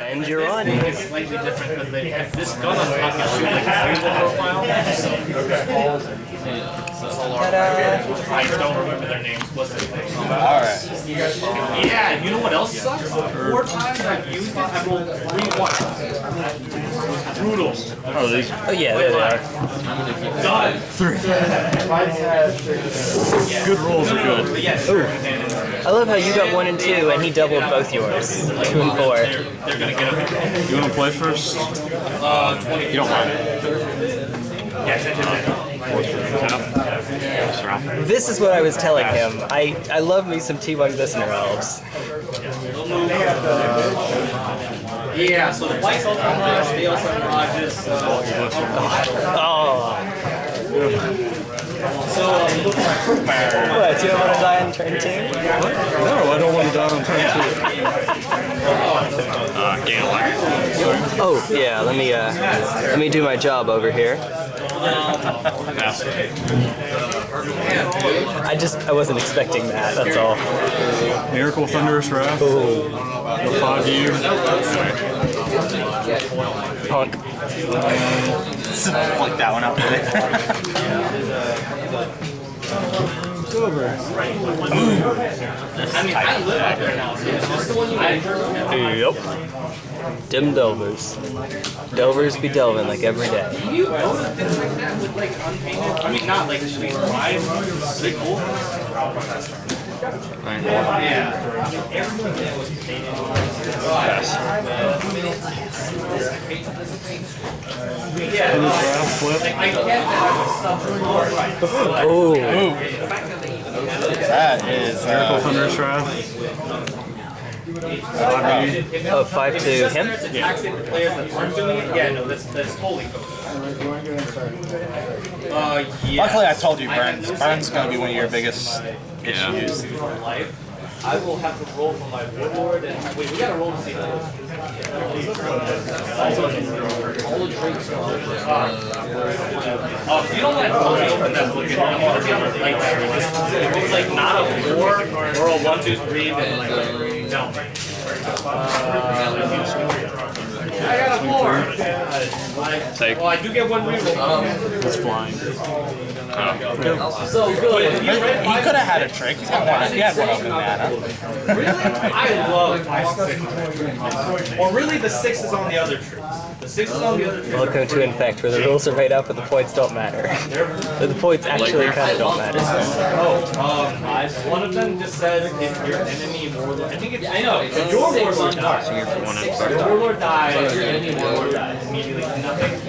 And you're on. It's slightly different because they have this gun on top can shoot like a variable profile. I don't remember their names. What's their name? Alright. Yeah, you know what else sucks? Four times I've used it, I rolled three ones. Brutal. Oh, oh, yeah, there they are. Done. Three. Good rolls are good. But yeah, sure. I love how you got one and two, and he doubled both yours. Two and four. They're, they're gonna get up. You want to play first? Uh, 20. You don't mind. Yeah, 10, 10, 10. This is what I was telling him. I, I love me some T1 Glistener Elves. Yeah, so the whites also have Mirage, they also have Mirages. So, Oh. so um, What, do you want to die on turn two? No, I don't want to die on turn two. Uh, Galen. Oh, yeah, let me, uh, let me do my job over here. I just, I wasn't expecting that, that's all. Miracle Thunderous Wrath. The five year. Punk. Flick that one up there. I mean, I live out there now, it's the one you. Yep. Dim Delvers. Delvers be delving like every day. Do you go to things like that with like unpainted? I mean, not like Street Five. They cool. Yeah. Thunderous Wrath, flip. I get that stuff. Oh, That is, Miracle uh, Thunderous Wrath. Five year. oh, five to him? Taxing the players that aren't doing it. Yeah, no, that's that's totally cool. Uh, yeah. luckily I told you, Burns. Burns is gonna be one of your biggest Yeah. issues. life. I will have to roll for my warlord and wait. We gotta roll to see those. All the drinks. Uh, if you don't rolling me open that book, I'm gonna be on the like If it's like not a four or a one, two, three, then like no. I got a four. Take. Well, I do get one reroll. Um, it's flying. So good. He could have had a trick. He's got one. He had one open mana. Really? I love my six. Or really, the six is on the other trees. The six is on the other trees. Welcome to Infect, where the rules are made up but the points don't matter. But the points actually kind of don't matter. Oh, um, one of them just says if your enemy warlord. I think it's. I know. If your warlord dies, One if and your warlord dies, your enemy warlord dies immediately. Nothing.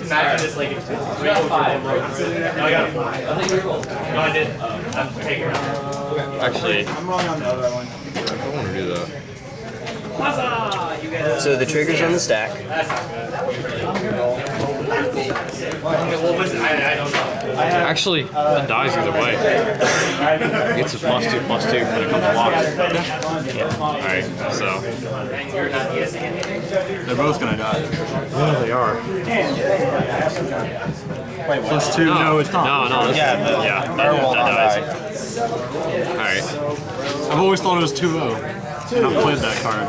Imagine this like if three got five. No, I got five. I think you're No, I did. I'm taking it. Actually, I'm wrong on the other one. I don't want to do that. Huzzah! You get So the trigger's on the stack. I, I don't know. Actually, it dies either way. It gets a plus two, plus two when it comes locked. Alright, so. They're both gonna die. Yeah, they are. Wait, what? Plus two. No, it's not. No, no. This, Yeah, the yeah, Bear will not that die. dies. Alright. I've always thought it was 2-0. And I've played that card.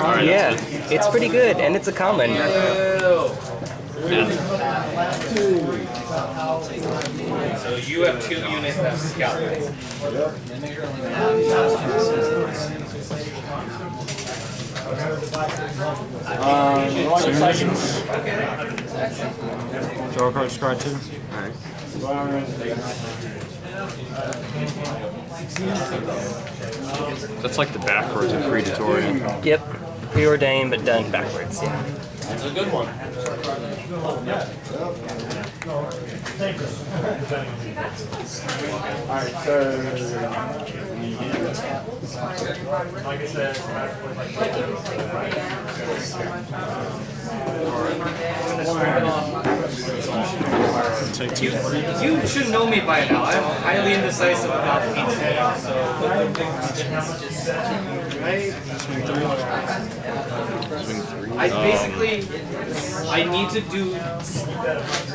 Alright, Yeah, it's pretty good, and it's a common. Yeah. So you have two units that have scout. Draw a card, scry two. That's like the backwards of Predatorian. Yep, preordained but done backwards. Yeah. It's a good one. Alright, so. Take two. You should know me by now. I'm highly indecisive about pizza. So I um, basically I need to do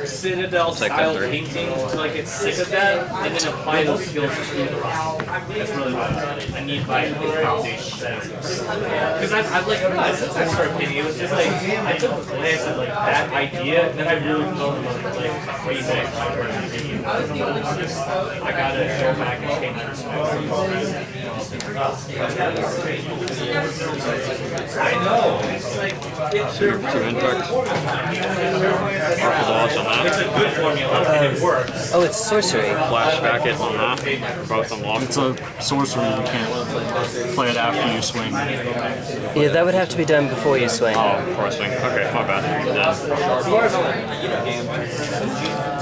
Citadel style painting until I get sick of that, and then apply those skills to the rest. That's really what I need. I need by like foundation. Because I've, I've like realized since I started painting, it was just like I took a glance at like that idea, and then I really felt like like oh, three minutes I learned to paint. I gotta go back and change perspective. I know. It's like it's Two infects. Archibald on it's that. a good formula and it works. Oh, it's sorcery. Flashback it on that. They're both unlocked. It's a sorcery. You can't play it after you swing. Yeah, that would have to be done before you swing. Oh, before I swing. Okay, my bad.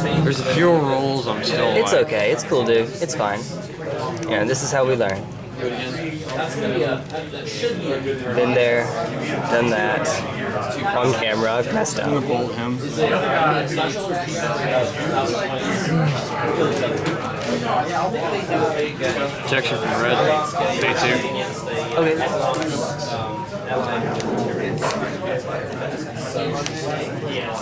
Then. There's a few rolls I'm still. It's like, okay. It's cool, dude. It's fine. Yeah, this is how we learn. Been there, done that. On camera, I've messed I'm up. gonna bolt him. Protection from red. Day two. Okay.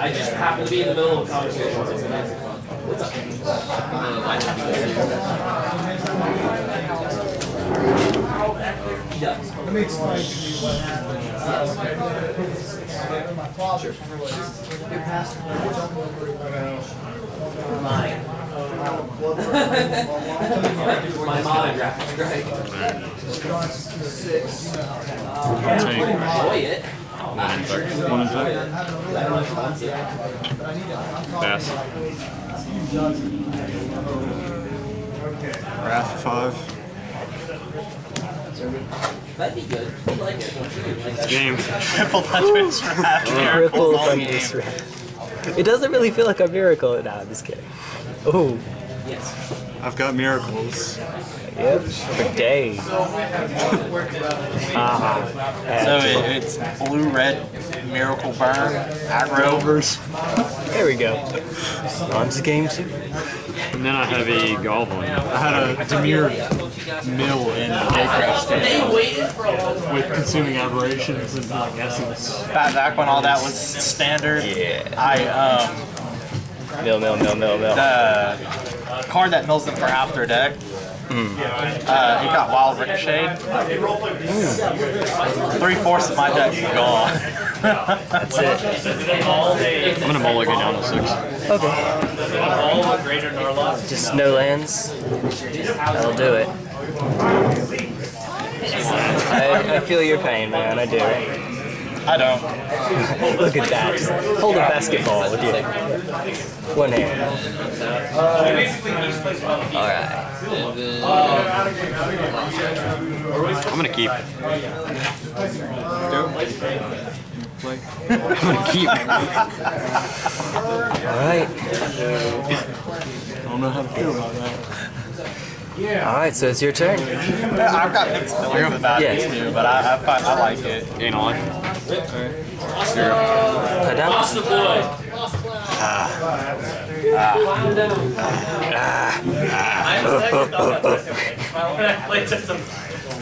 I just happen to be in the middle of a conversation. Let me explain to you what happened. My father, he passed My mind right? Six. Take Enjoy it. One infect. one infect. Pass. Wrath five. That'd be good. I like it. Game. Triple Thunderous Wrath. Triple. Thunderous Wrath. It doesn't really feel like a miracle. Nah, I'm just kidding. Oh, Yes. I've got miracles. Yep, for days. Ah, So it, it's blue, red, Miracle Burn, aggro. Overs. there we go. On to game two. And then I have a goblin. I had a Dimir mill in Gatecrash stand waited for a with consuming aberrations and like essence. Back, back when all that was standard, Yeah. I um Mill, mill, mill, mill, mill. the card that mills them for after deck. Uh, it got wild ricochet. Three fourths of my deck is gone. That's it. I'm gonna mulligan down to six. Okay. all the greater Narlock. Just no lands. That'll do it. I, I feel your pain, man. I do. I don't. Look at that. Just hold a basketball with you. One hand. Alright. I'm gonna keep. I'm gonna keep. Alright. I don't know how to feel about that. Alright, so it's your turn. I've got mixed feelings about Yeah. it too, but I, I, find, I like it. Gain a life. Zero. Put down. Lost the boy. Ah. Ah.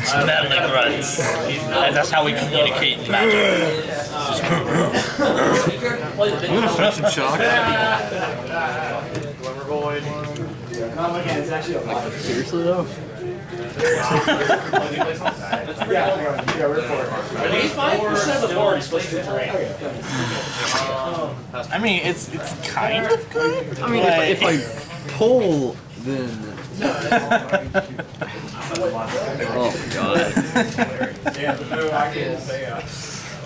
Smelling grunts. And that's how we communicate in magic. I'm gonna finish some shock. Seriously though? These five percent of the board is supposed to be terrain. I mean, it's it's kind of good. I mean, if I, if I pull, then Oh god.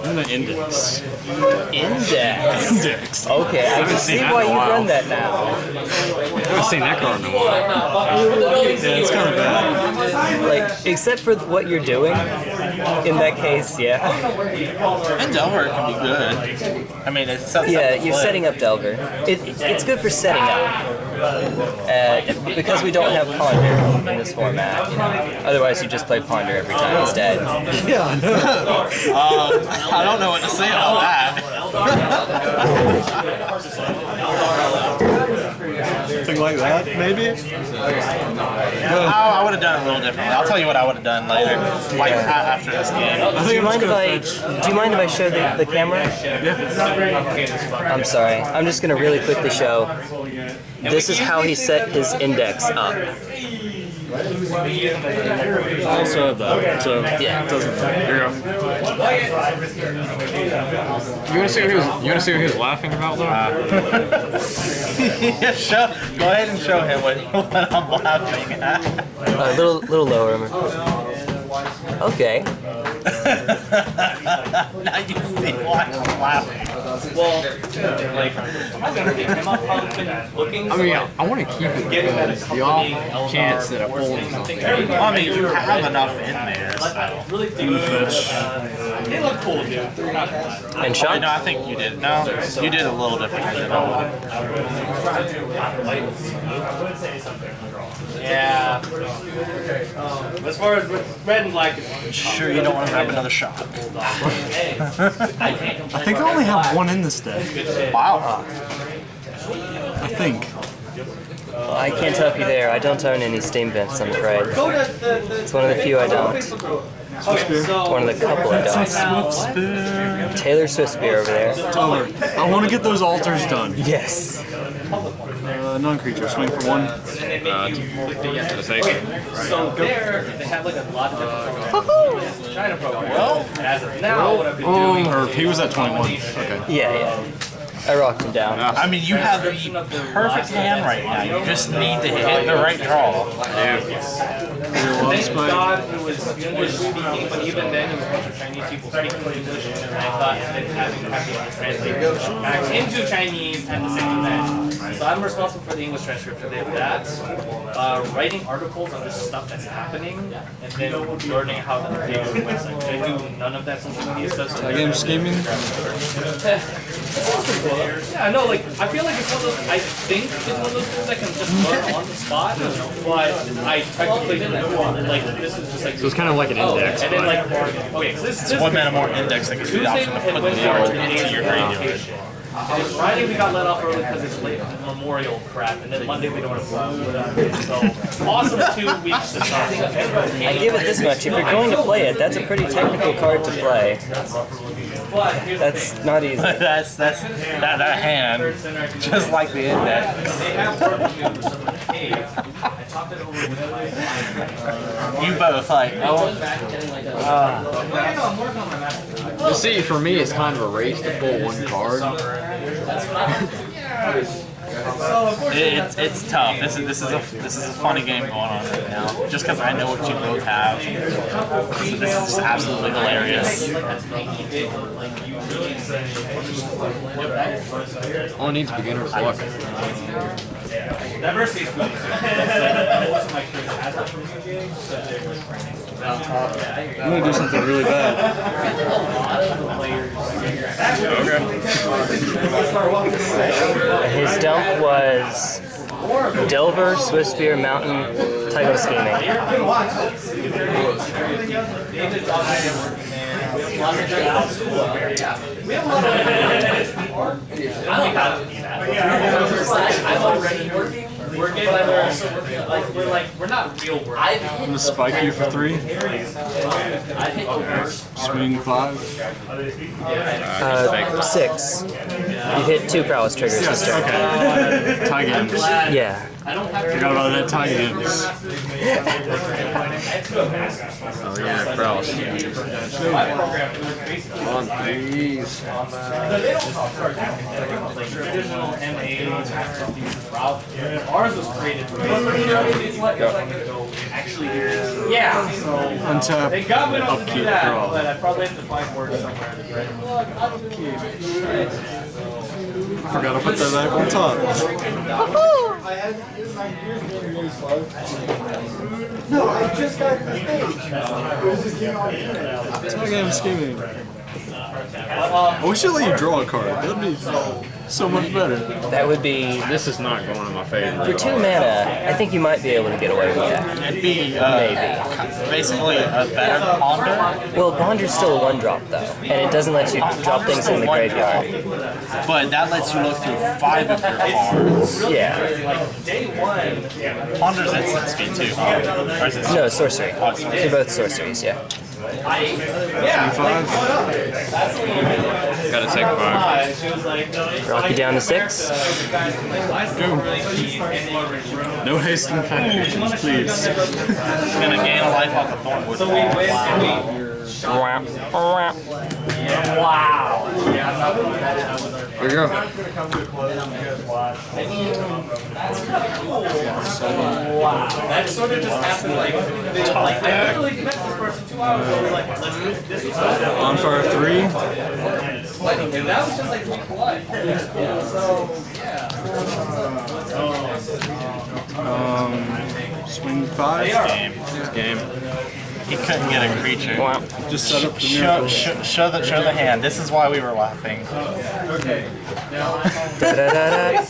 I'm gonna end. Index. Index. Okay, I can see why you run that now. I haven't seen that card in a while. Yeah, it's kind of bad. Like, except for what you're doing, In that case, yeah. And Delver can be good. I mean, it sets Yeah, up the you're setting up Delver. It, it's good for setting up. Uh, because we don't have Ponder in this format. you know. Otherwise, you just play Ponder every time instead. Yeah. Um, I don't know what to say about that. Something like that, maybe? Oh, I would have done it a little differently. I'll tell you what I would have done later, like a- after this game. Do you mind if I? Do you mind if I show the, the camera? I'm sorry. I'm just gonna really quickly show. This is how he set his index up. I also uh, have that. So Yeah. it doesn't. Here you go. You wanna see what he was? You wanna see what he was laughing about though? yeah, uh, show, go ahead and show him what, what I'm laughing at. A little, little lower. Okay. now you see why I'm laughing. Well, like, I'm gonna pick him up. I've looking. I mean, I want to keep it good. The off chance that I pull something. I mean, you have enough in there. So. Really do. They look cool, dude. Not gonna lie. And Wait, shot. no, I think you did. No, you did a little differently than I would. Yeah. Um, as far as red and black, it's Sure, you don't want to grab another shot. I think I only have one in this deck. Wow. I think. I can't help you there. I don't own any steam vents, I'm afraid. It's one of the few I don't. One of the couple I don't. Taylor Swiftspear over there. Tyler, I want to get those altars done. Yes. Uh, non-creature, swing for one. Uh, for the sake. so there they have like a lot of different programs. China program. Well, as of now, what I've been doing. Or he was at 21. Okay. Yeah, yeah. I rocked him down. I mean, you have the perfect hand right now. You just need to hit the right draw. Thank God it was English speaking, but even then it was a bunch of Chinese people speaking English, and I thought that having having to translate back into Chinese at the same event. So I'm responsible for the English transcription. They have that. Uh, writing articles on the stuff that's happening, and then learning how to update the website. I do none of that social media stuff. So Game scheming. yeah, no, like I feel like it's one of those. I think it's one of those things I can just learn on the spot, but I technically didn't. Like this is just like. So it's kind of like an index. And then like, okay, so this, this One mana more index that gives you the Tuesday option to put the are into days your of graveyard. vacation. And then Friday we got let off early because it's late Memorial crap, and then Monday we don't have work. So awesome two weeks to start. I give it this much. If you're going to play it, that's a pretty technical card to play. But here's the That's not easy. that's that's that, that hand, just like the index. They have work to do for some of the cave. I talked it over with my. You both like. Oh, You see, for me, it's kind of a race to pull one card. it, it's it's tough. This is this is a this is a funny game going on right now. Just because I know what you both have, this is just absolutely hilarious. All it needs is beginner's luck. Diversity is good. Most of my kids has that from games, so they're like training. I'm gonna do something really bad. His dump was Delver, Swiftspear, Mountain, Title Scheming. I'm already working. We're getting there, so we're like we're like we're not real work. I'm gonna spike you for three. Swing five. Uh, six. You hit two prowess triggers this Yes, turn. okay. Tie games. Yeah. Forgot about that tie games. Oh yeah, prowess. On route. Ours was created actually yeah. So Untap. they got me to do that, but I probably have to find words somewhere. Forgot to put that back on top. I had my gears being really slow. No, I just got to the stage. It was just getting on the internet. That's my game of scheming. I wish I let you draw a card. That'd be so much better. That would be This is not going in my favor. for two mana. I think you might be able to get away with that. It'd be uh, Maybe. basically a better ponder, Well, Ponder's still a one drop though, and it doesn't let you drop things in the graveyard. but that lets you look through five of your cards. Yeah. Ponder's instant speed too. Or is it No, sorcery. Oh, sorcery. They're both sorceries, yeah. Gotta take five. Rock you down to six. No hasting factions, please. gonna gain a life off the Thornwood. Here you go. That sort of just happened like, they, like I literally met this person two hours ago. Like, let's do this. this, On fire three. And that was just like week one. Um, swing five. Game. Game. He couldn't get a creature. Just set up the Show, miracle. show, show the show the hand. This is why we were laughing. Da-da-da-da.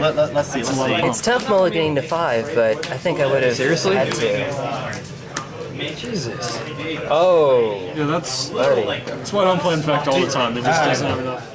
Let, let, let's see. Let's see. It's tough mulliganing to five, but I think I would have Seriously? had to. Jesus. Oh, Yeah, that's buddy. that's why I don't play Infect all the time. It just doesn't have enough.